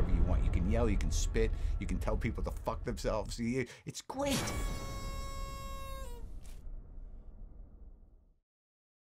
whatever you want. You can yell, you can spit, you can tell people to fuck themselves. It's great.